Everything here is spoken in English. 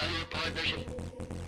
i under a pod mission.